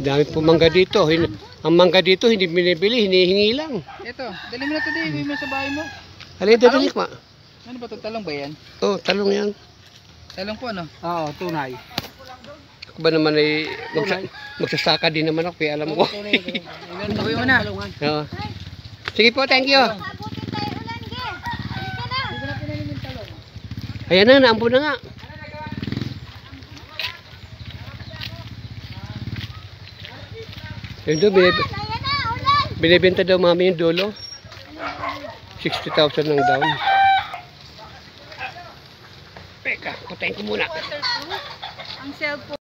Dami po mangga dito. Hin- ang mangga dito hindi binibili, hinihingi lang. Ito, dali mo na ito, Dave. Mo sa bahay mo. Halika dali ma. Ano ba ito? Talong ba yan? Oh, talong yan. Talong po ano? Oo, tunay. Ako ba naman ay magsa- magsasaka din naman ako, kaya alam ko. Gawin mo na. Oo. Sige po, thank you. Ayan na, naambo na nga. Yun daw, binib binibenta daw mami yung dulo. 60,000 lang down. Teka, patayin ko muna. Ang cellphone.